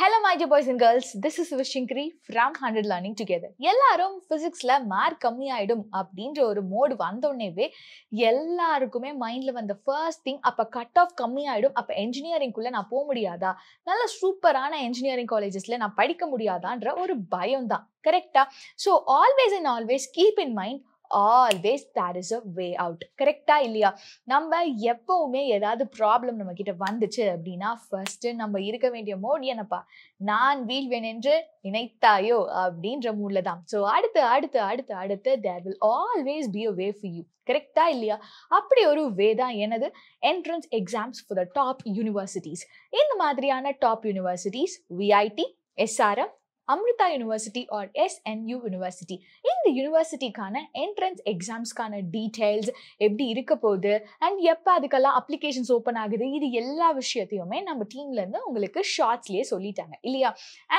Hello my dear boys and girls this is விஷிங்கரி from hundred learning together எல்லாரும் ஃபிசிக்ஸில் mark கம்மியாயிடும் அப்படின்ற ஒரு மோடு வந்தோடனேவே எல்லாருக்குமே மைண்டில் வந்த ஃபர்ஸ்ட் திங் அப்போ கட் ஆஃப் கம்மியாயிடும். அப்போ என்ஜினியரிங்குள்ளே நான் போக முடியாதா? நல்ல சூப்பரான என்ஜினியரிங் காலேஜஸில் நான் படிக்க முடியாதான்ற ஒரு பயம் தான். கரெக்டா so always and always keep in mind always there is a way out கரெக்டா இல்லையா? நம்ம எப்பவுமே ஏதாவது ப்ராப்ளம் நம்ம கிட்ட வந்துச்சு அப்படின்னா ஃபர்ஸ்ட் நம்ம இருக்க வேண்டிய மோட் என்னப்பா? நான் வீழ்வேன் என்று நினைத்தாயோ? அப்படின்ற மூடில் தான். ஸோ அடுத்து அடுத்து அடுத்து அடுத்து there will always be a way for you கரெக்டா இல்லையா? அப்படி ஒரு வே தான் எனது entrance exams for the top universities இந்த மாதிரியான top universities VIT SRM Amrita university or SNU university இந்த யூனிவர்சிட்டிக்கான என்ட்ரன்ஸ் எக்ஸாம்ஸ்க்கான டீட்டெயில்ஸ் எப்படி இருக்க போகுது? அண்ட் எப்போ அதுக்கெல்லாம் அப்ளிகேஷன்ஸ் ஓப்பன் ஆகுது? இது எல்லா விஷயத்தையுமே நம்ம டீம்லேருந்து உங்களுக்கு ஷார்ட்ஸ்லேயே சொல்லிட்டாங்க இல்லையா?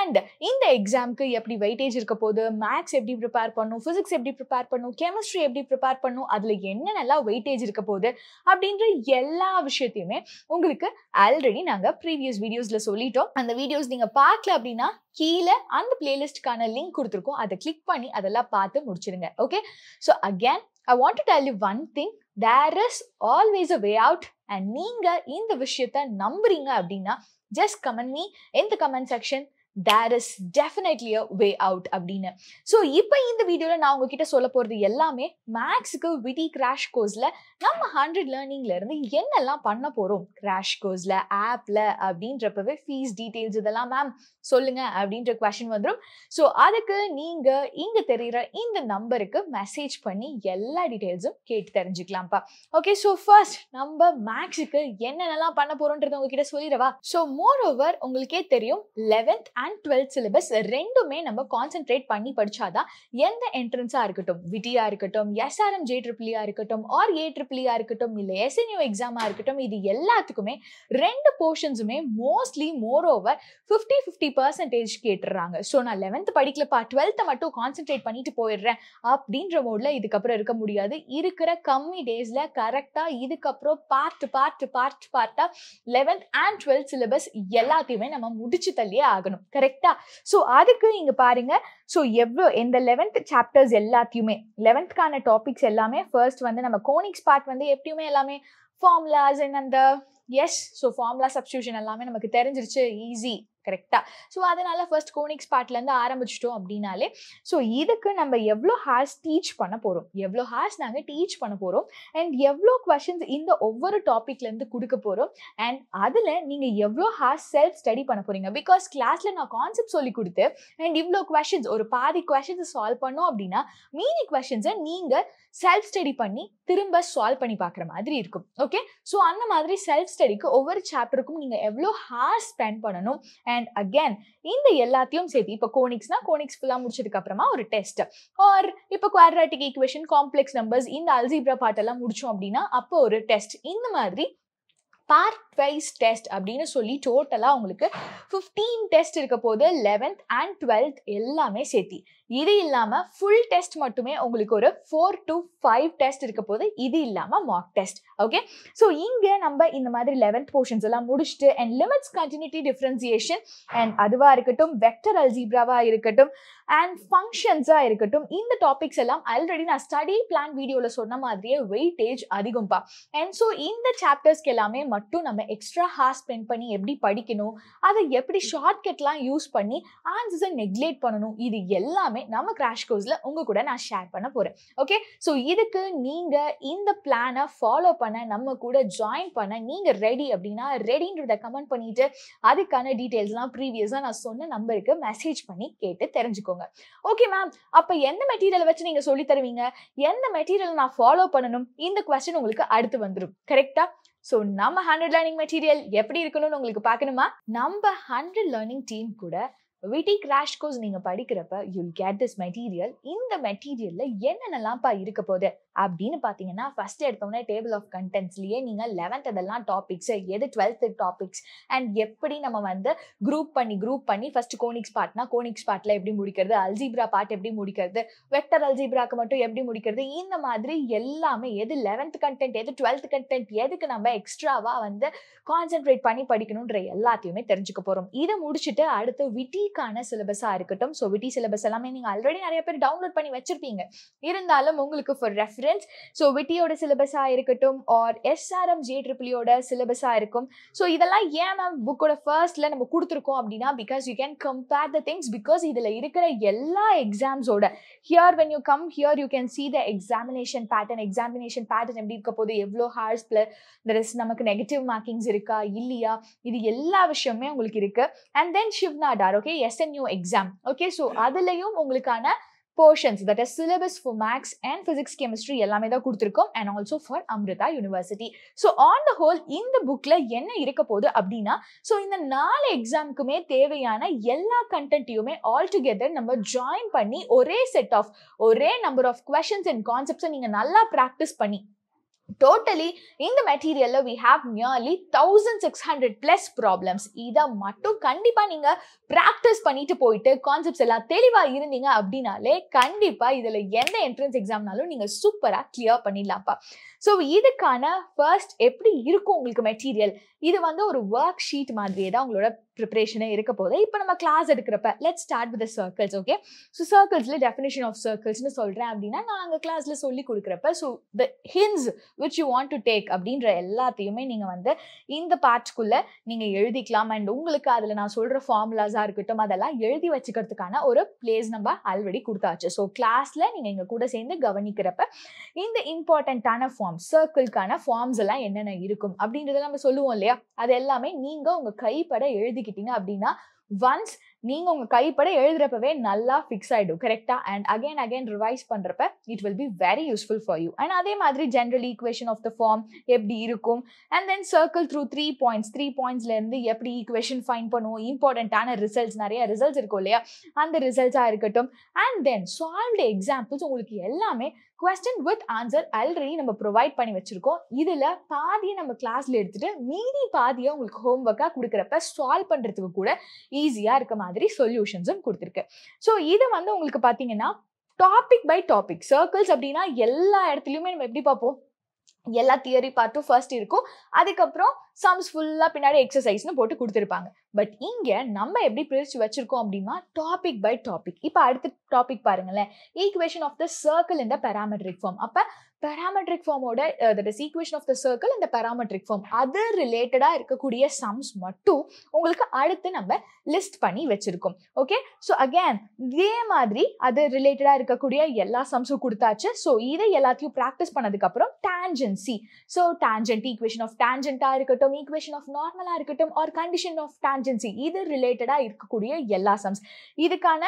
அண்ட் இந்த எக்ஸாம்க்கு எப்படி வெயிட்டேஜ் இருக்க போகுது? மேக்ஸ் எப்படி ப்ரிப்பேர் பண்ணும்? ஃபிசிக்ஸ் எப்படி ப்ரிப்பேர் பண்ணும்? கெமிஸ்ட்ரி எப்படி ப்ரிப்பேர் பண்ணும்? அதில் என்னென்னலாம் வெயிட்டேஜ் இருக்க போகுது? அப்படின்ற எல்லா விஷயத்தையுமே உங்களுக்கு ஆல்ரெடி நாங்கள் ப்ரீவியஸ் வீடியோஸில் சொல்லிட்டோம். அந்த வீடியோஸ் நீங்கள் பார்க்கல அப்படின்னா கீழே அந்த பிளேலிஸ்டுக்கான லிங்க் கொடுத்துருக்கோம். அதை கிளிக் பண்ணி அதெல்லாம் பார்த்து முடிச்சிருங்க. Okay so again I want to tell you one thing there is always a way out and நீங்கள் இந்த விஷயத்த நம்புறீங்க அப்படின்னா ஜஸ்ட் கமெண்ட் மீ இந்த comment section there is definitely a way out அப்படின்னு. ஸோ இப்போ இந்த வீடியோவில் நான் உங்ககிட்ட சொல்ல போகிறது எல்லாமே மேக்ஸுக்கு விடி கிராஷ் கோர்ஸில் நம்ம ஹண்ட்ரட் லேர்னிங்ல இருந்து என்னெல்லாம் பண்ண போகிறோம் கிராஷ் கோர்ஸில் ஆப்பில் அப்படின்றப்பவே ஃபீஸ் டீட்டெயில்ஸ் இதெல்லாம் மேம் சொல்லுங்க அப்படின்ற கொஷின் வந்துடும் ஸோ அதுக்கு நீங்கள் இங்கே தெரிகிற இந்த நம்பருக்கு மெசேஜ் பண்ணி எல்லா டீட்டெயில்ஸும் கேட்டு தெரிஞ்சுக்கலாம்ப்பா ஓகே ஸோ ஃபர்ஸ்ட் நம்ம மேக்ஸுக்கு என்னென்னலாம் பண்ண போகிறோன்றத உங்ககிட்ட சொல்லிடவா? ஸோ மோர் ஓவர் உங்களுக்கே தெரியும் லெவன்த் அண்ட் டுவெல்த் சிலபஸ் ரெண்டுமே நம்ம கான்சென்ட்ரேட் பண்ணி படிச்சாதான் எந்த என்ட்ரன்ஸாக இருக்கட்டும் விட்டியா இருக்கட்டும் எஸ்ஆர்எம் ஜே ட்ரிபிளியா இருக்கட்டும் ஆர் ஏ ட்ரிபிளியா இருக்கட்டும் இல்லை எஸ்என்யூ எக்ஸாமாக இருக்கட்டும் இது எல்லாத்துக்குமே ரெண்டு போர்ஷன்ஸுமே mostly more over fifty fifty percentage கேட்டுறாங்க. So நான் லெவன்த் படிக்கலப்பா டுவெல்த்தை மட்டும் கான்சென்ட்ரேட் பண்ணிட்டு போயிடுறேன் அப்படின்ற மோடில் இதுக்கப்புறம் இருக்க முடியாது. இருக்கிற கம்மி டேஸில் கரெக்டாக இதுக்கப்புறம் பார்ட் பார்ட் பார்ட் பார்ட்டாக லெவன்த் அண்ட் டுவெல்த் சிலபஸ் எல்லாத்தையுமே நம்ம முடிச்சு தள்ளியே ஆகணும். கரெக்டா ஸோ அதுக்கு இங்கே பாருங்க. ஸோ எவ்வளோ இந்த லெவன்த் சாப்டர்ஸ் எல்லாத்தையுமே லெவன்த்க்கான டாபிக்ஸ் எல்லாமே ஃபர்ஸ்ட் வந்து நம்ம கோனிக்ஸ் பார்ட் வந்து எப்படியுமே எல்லாமே ஃபார்முலாஸ் அண்ட் அந்த எஸ் ஸோ ஃபார்முலா சப்ஸ்டியூஷன் எல்லாமே நமக்கு தெரிஞ்சிருச்சு ஈஸி கரெக்டாக ஸோ அதனால் ஃபர்ஸ்ட் கோனிக்ஸ் பார்ட்லேருந்து ஆரம்பிச்சிட்டோம் அப்படின்னாலே ஸோ இதுக்கு நம்ம எவ்வளோ ஹார்ஸ் டீச் பண்ண போகிறோம் எவ்வளோ ஹார்ஸ் நாங்கள் டீச் பண்ண போகிறோம் அண்ட் எவ்வளோ கொஷின்ஸ் இந்த ஒவ்வொரு டாப்பிக்லேருந்து கொடுக்க போகிறோம் அண்ட் அதில் நீங்கள் எவ்வளோ ஹார்ஸ் செல்ஃப் ஸ்டடி பண்ண போகிறீங்க பிகாஸ் கிளாஸில் நான் கான்செப்ட் சொல்லி கொடுத்து அண்ட் இவ்வளோ கொஷின்ஸ் ஒரு பாதி கொஷின்ஸை சால்வ் பண்ணோம் அப்படின்னா மீதி கொஷின்ஸை நீங்கள் செல்ஃப் ஸ்டடி பண்ணி திரும்ப சால்வ் பண்ணி பார்க்குற மாதிரி இருக்கும். ஓகே ஸோ அந்த மாதிரி செல்ஃப் ஸ்டடிக்கு ஒவ்வொரு சாப்டருக்கும் நீங்கள் எவ்வளோ ஹார்ஸ் ஸ்பெண்ட் பண்ணணும்? அண்ட் அகேன் இந்த எல்லாத்தையும் சேர்த்து இப்போ கோனிக்ஸ்னா கோனிக்ஸ் ஃபுல்லாக முடிச்சதுக்கு அப்புறமா ஒரு டெஸ்ட் ஆர் இப்போ குவாட்ராட்டிக் ஈக்குவேஷன் காம்ப்ளெக்ஸ் நம்பர்ஸ் இந்த அல்ஜிப்ரா பாட்டெல்லாம் முடிச்சோம் அப்படின்னா அப்போ ஒரு டெஸ்ட் இந்த மாதிரி பார்ட் வைஸ் டெஸ்ட் அப்படின்னு சொல்லி டோட்டலாக உங்களுக்கு ஃபிஃப்டீன் டெஸ்ட் இருக்க போது லெவன்த் அண்ட் டுவெல்த் எல்லாமே சேர்த்தி. இது இல்லாமல் ஃபுல் டெஸ்ட் மட்டுமே உங்களுக்கு ஒரு ஃபோர் டு ஃபைவ் டெஸ்ட் இருக்க போது இது இல்லாமல் மார்க் டெஸ்ட் ஓகே ஸோ இங்கே நம்ம இந்த மாதிரி லெவன்த் போர்ஷன்ஸ் எல்லாம் முடிச்சுட்டு and limits continuity differentiation and அதுவாக இருக்கட்டும் வெக்டர் அல்ஜீப்ராவாக இருக்கட்டும் அண்ட் ஃபங்க்ஷன்ஸாக இருக்கட்டும் இந்த டாபிக்ஸ் எல்லாம் ஆல்ரெடி நான் ஸ்டடி பிளான் வீடியோவில் சொன்ன மாதிரியே வெயிட்டேஜ் அதிகம்ப்பா அண்ட் ஸோ இந்த சாப்டர்ஸ்க்கு எல்லாமே மட்டும் நம்ம எக்ஸ்ட்ரா ஹார் ஸ்பெண்ட் பண்ணி எப்படி படிக்கணும் அதை எப்படி ஷார்ட்கட்லாம் யூஸ் பண்ணி ஆன்சர்ஸை நெக்லேட் பண்ணணும் இது எல்லாமே நம்ம கிராஷ் கோர்ஸில் உங்கள் கூட நான் ஷேர் பண்ண போகிறேன் ஓகே ஸோ இதுக்கு நீங்கள் இந்த பிளானை ஃபாலோ பண்ண நம்ம கூட ஜாயின் பண்ண நீங்கள் ரெடி அப்படின்னா ரெடின்றத கமெண்ட் பண்ணிட்டு அதுக்கான டீட்டெயில்ஸ்லாம் ப்ரீவியஸாக நான் சொன்ன நம்பருக்கு மெசேஜ் பண்ணி கேட்டு தெரிஞ்சுக்கோங்க. ஓகே மேம் அப்போ எந்த மெட்டீரியலை வச்சு நீங்கள் சொல்லி தருவீங்க? எந்த மெட்டீரியல் நான் ஃபாலோ பண்ணணும்? இந்த கொஸ்டின் உங்களுக்கு அடுத்து வந்துடும் கரெக்டா ஸோ நம்ம ஹண்ட்ரட் லேர்னிங் மெட்டீரியல் எப்படி இருக்கணும்னு உங்களுக்கு பார்க்கணுமா? நம்ம ஹண்ட்ரட் லேர்னிங் டீம் கூட விட்டி கிராஷ் கோர்ஸ் நீங்க படிக்கிறப்ப யூல் கெட் திஸ் மெட்டீரியல் இந்த மெட்டீரியல்ல என்னென்னலாம்ப்பா இருக்க போகுது? அப்படின்னு பார்த்தீங்கன்னா ஃபர்ஸ்ட் எடுத்தோடனே டேபிள் ஆஃப் கண்டென்ட்ஸ்லேயே நீங்கள் லெவன்த் அதெல்லாம் டாபிக்ஸ் எது டுவெல்த்து டாபிக்ஸ் அண்ட் எப்படி நம்ம வந்து குரூப் பண்ணி குரூப் பண்ணி ஃபர்ஸ்ட் கோனிக்ஸ் பார்ட்னா கோனிக்ஸ் பாட்டில் எப்படி முடிக்கிறது அல்ஜிப்ரா பார்ட் எப்படி முடிக்கிறது வெக்டர் அல்ஜிப்ராக்கு மட்டும் எப்படி முடிக்கிறது இந்த மாதிரி எல்லாமே எது லெவன்த் கண்டென்ட் எது டுவெல்த் கண்டென்ட் எதுக்கு நம்ம எக்ஸ்ட்ராவாக வந்து கான்சென்ட்ரேட் பண்ணி படிக்கணுன்ற எல்லாத்தையுமே தெரிஞ்சுக்க போகிறோம் இதை முடிச்சுட்டு அடுத்து விட்டிக்கான சிலபஸாக இருக்கட்டும். ஸோ விட்டி சிலபஸ் எல்லாமே நீங்கள் ஆல்ரெடி நிறைய பேர் டவுன்லோட் பண்ணி வச்சிருப்பீங்க. இருந்தாலும் உங்களுக்கு ஃபார் ரெஃபரன்ஸ் ஸோ விட்டியோட சிலபஸாக இருக்கட்டும் ஆர் எஸ்ஆர்எம் ஜே ட்ரிபிளியோட இருக்கும். ஸோ இதெல்லாம் ஏன் மேம் புக்கோட ஃபர்ஸ்ட்ல நம்ம கொடுத்துருக்கோம் அப்படின்னா because you can compare the things because இதில் இருக்கிற எல்லா எக்ஸாம்ஸோட here when you come here you can see the examination pattern examination pattern எப்படி இருக்க போது எவ்வளோ ஹார்ஸ் பிளஸ் நமக்கு நெகட்டிவ் மார்க்கிங்ஸ் இருக்கா? இல்லையா? இது எல்லா விஷயமே உங்களுக்கு இருக்கு. And then Shiv Nadar okay SNU exam okay so அதுலேயும் உங்களுக்கான portions that is syllabus for maths and physics chemistry எல்லாமே தான் கொடுத்துருக்கோம் and also for Amrita university so on the whole இந்த புக்கில் என்ன இருக்க போகுது அப்படின்னா ஸோ இந்த நாலு எக்ஸாமுக்குமே தேவையான எல்லா கண்டென்ட்டையுமே ஆல் டுகெதர் நம்ம ஜாயின் பண்ணி ஒரே செட் ஆஃப் ஒரே நம்பர் ஆஃப் கொஷன்ஸ் அண்ட் கான்செப்ட்ஸை நீங்கள் நல்லா ப்ராக்டிஸ் பண்ணி டோட்டலி இந்த மெட்டீரியல்ல we have nearly thousand six hundred plus problems இதை மட்டும் கண்டிப்பா நீங்க ப்ராக்டிஸ் பண்ணிட்டு போயிட்டு கான்செப்ட்ஸ் எல்லாம் தெளிவா இருந்தீங்க அப்படின்னாலே கண்டிப்பா இதுல எந்த என்ட்ரன்ஸ் எக்ஸாம்னாலும் நீங்க சூப்பரா கிளியர் பண்ணிடலாம்ப்பா. ஸோ இதுக்கான ஃபர்ஸ்ட் எப்படி இருக்கும் உங்களுக்கு மெட்டீரியல் இது வந்து ஒரு ஒர்க் ஷீட் மாதிரியே தான் உங்களோட ப்ரிப்பரேஷனே இருக்க போது இப்போ நம்ம கிளாஸ் எடுக்கிறப்ப let start with circles okay so சர்க்கிள்ஸ்ல definition of சர்க்கிள்ஸ்னு சொல்கிறேன் அப்படின்னா நான் அங்கே கிளாஸ்ல சொல்லி கொடுக்குறப்ப so the hints which you want to take அப்படின்ற எல்லாத்தையுமே நீங்கள் வந்து இந்த பார்ட்டுக்குள்ளே நீங்கள் எழுதிக்கலாம். அண்ட் உங்களுக்கு அதில் நான் சொல்கிற ஃபார்முலாஸாக இருக்கட்டும் அதெல்லாம் எழுதி வச்சுக்கிறதுக்கான ஒரு பிளேஸ் நம்ம ஆல்ரெடி கொடுத்தாச்சு. ஸோ கிளாஸில் நீங்கள் எங்கள் கூட சேர்ந்து கவனிக்கிறப்ப இந்த இம்பார்ட்டண்ட்டான ஃபார்ம்ஸ் சர்க்கிள்க்கான ஃபார்ம்ஸ் எல்லாம் என்னென்ன இருக்கும் அப்படின்றத நம்ம சொல்லுவோம் இல்லையா? அது எல்லாமே நீங்கள் உங்கள் கைப்பட எழுதிக்கிட்டீங்க அப்படின்னா ஒன்ஸ் நீங்கள் உங்கள் கைப்பட எழுதுறப்பவே நல்லா ஃபிக்ஸ் ஆகிடும் கரெக்டாக அண்ட் அகைன் அகைன் ரிவைஸ் பண்ணுறப்ப it will be very useful for you and அதே மாதிரி general equation of the form எப்படி இருக்கும்? And then circle through three points three பாயிண்ட்ஸ்லேருந்து எப்படி ஈக்குவேஷன் ஃபைன் பண்ணுவோம்? இம்பார்ட்டண்ட்டான ரிசல்ட்ஸ் நிறைய ரிசல்ட்ஸ் இருக்கும் இல்லையா? அந்த ரிசல்ட்ஸாக இருக்கட்டும். அண்ட் தென் சால்வ்டு எக்ஸாம்பிள்ஸ் உங்களுக்கு எல்லாமே கொஸ்டின் வித் ஆன்சர் ஆல்ரெடி நம்ம ப்ரொவைட் பண்ணி வச்சிருக்கோம். இதில் பாதியை நம்ம கிளாஸ்ல எடுத்துட்டு மீதி பாதியை உங்களுக்கு ஹோம் ஒர்க்காக கொடுக்குறப்ப சால்வ் பண்ணுறதுக்கு கூட ஈஸியாக இருக்க மாதிரி சொல்யூஷன்ஸும் கொடுத்துருக்கு. ஸோ இது வந்து உங்களுக்கு பார்த்தீங்கன்னா டாபிக் பை டாபிக் சர்க்கிள்ஸ் அப்படின்னா எல்லா இடத்துலையுமே நம்ம எப்படி பார்ப்போம்? எல்லா தியரி பார்ட்டும் ஃபர்ஸ்ட் இருக்கும். அதுக்கப்புறம் சம்ஸ் ஃபுல்லாக பின்னாடி எக்ஸசைஸ்னு போட்டு கொடுத்துருப்பாங்க. பட் இங்கே நம்ம எப்படி பிரித்து வச்சுருக்கோம் அப்படின்னா டாபிக் பை டாபிக் இப்போ அடுத்த டாபிக் பாருங்களேன். ஈக்குவேஷன் ஆஃப் த சர்க்கிள் இந்த பேராமெட்ரிக் ஃபார்ம் அப்போ parametric ஃபார்மோட that is equation of the circle இந்த பேராமெட்ரிக் ஃபார்ம் அது ரிலேட்டடாக இருக்கக்கூடிய சம்ஸ் மட்டும் உங்களுக்கு அடுத்து நம்ம லிஸ்ட் பண்ணி வச்சுருக்கோம். ஓகே ஸோ அகேன் இதே மாதிரி அது ரிலேட்டடாக இருக்கக்கூடிய எல்லா சம்ஸும் கொடுத்தாச்சு. ஸோ இதை எல்லாத்தையும் ப்ராக்டிஸ் பண்ணதுக்கப்புறம் tangency so tangent equation of டேஞ்சண்ட்டாக இருக்கட்டும் ஈக்குவேஷன் ஆஃப் நார்மலாக இருக்கட்டும் ஆர் கண்டிஷன் ஆஃப் டான்ஜென்சி இது ரிலேட்டடாக இருக்கக்கூடிய எல்லா சம்ஸ் இதுக்கான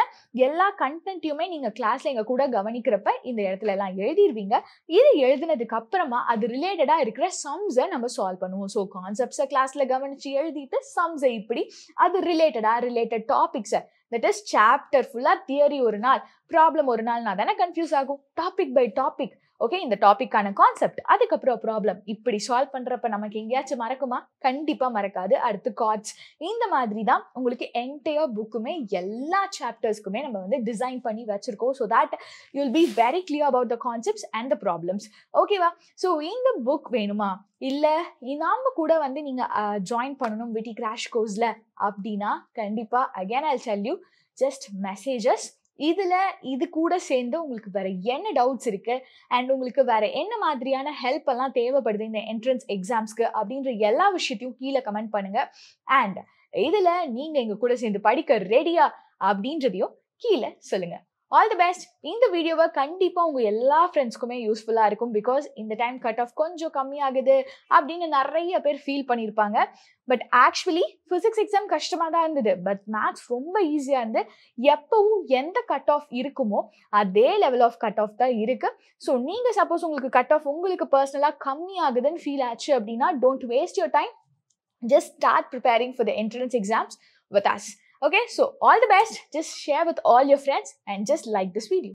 எல்லா கண்டென்ட்டையுமே நீங்கள் கிளாஸில் எங்கள் கூட கவனிக்கிறப்ப இந்த இடத்துல எல்லாம் எழுதிடுவீங்க இது எழுதினதுக்கு அப்புறமா அது ரிலேட்டடாக இருக்கிற சம்ஸை நம்ம சால்வ் பண்ணுவோம். ஸோ கான்செப்ட்ஸை கிளாஸில் கவனித்து எழுதிட்டு சம்ஸை இப்படி அது ரிலேட்டடாக ரிலேட்டட் டாபிக்ஸை தட் இஸ் சாப்டர் ஃபுல்லாக தியரி ஒரு நாள் ப்ராப்ளம் ஒரு நாள்னா தானே கன்ஃபியூஸ் ஆகும். டாபிக் பை டாபிக் ஓகே இந்த டாபிக்கான கான்செப்ட் அதுக்கப்புறம் ப்ராப்ளம் இப்படி சால்வ் பண்ணுறப்ப நமக்கு எங்கேயாச்சும் மறக்குமா? கண்டிப்பாக மறக்காது. அடுத்து கார்ட்ஸ் இந்த மாதிரி தான் உங்களுக்கு என்டையர் புக்குமே எல்லா சாப்டர்ஸ்க்குமே நம்ம வந்து டிசைன் பண்ணி வச்சுருக்கோம். So that you'll be very clear about the concepts and the problems ஓகேவா ஸோ இந்த புக் வேணுமா? இல்லை நாம கூட வந்து நீங்கள் ஜாயின் பண்ணணும் விட்டி கிராஷ் கோர்ஸில் அப்படின்னா கண்டிப்பாக again I sell you just messages இதில் இது கூட சேர்ந்து உங்களுக்கு வேற என்ன டவுட்ஸ் இருக்கு? அண்ட் உங்களுக்கு வேற என்ன மாதிரியான ஹெல்ப் எல்லாம் தேவைப்படுது இந்த என்ட்ரன்ஸ் எக்ஸாம்ஸ்க்கு அப்படின்ற எல்லா விஷயத்தையும் கீழே கமெண்ட் பண்ணுங்க. அண்ட் இதில் நீங்கள் எங்கள் கூட சேர்ந்து படிக்க ரெடியா அப்படின்றதையும் கீழே சொல்லுங்கள் ஆல் தி பெஸ்ட் இந்த வீடியோவை கண்டிப்பாக உங்கள் எல்லா ஃப்ரெண்ட்ஸ்க்குமே யூஸ்ஃபுல்லாக இருக்கும் பிகாஸ் இந்த டைம் கட் ஆஃப் கொஞ்சம் கம்மியாகுது அப்படின்னு நிறைய பேர் ஃபீல் பண்ணியிருப்பாங்க பட் ஆக்சுவலி ஃபிசிக்ஸ் எக்ஸாம் கஷ்டமாக தான் இருந்தது. பட் மேத்ஸ் ரொம்ப ஈஸியாக இருந்து எப்பவும் எந்த கட் ஆஃப் இருக்குமோ அதே லெவல் ஆஃப் கட் ஆஃப் தான் இருக்குது ஸோ நீங்கள் சப்போஸ் உங்களுக்கு கட் ஆஃப் உங்களுக்கு பர்சனலாக கம்மியாகுதுன்னு ஃபீல் ஆச்சு அப்படின்னா don't waste your time just start preparing for the entrance exams with us Okay, so all the best. Just share with all your friends and just like this video.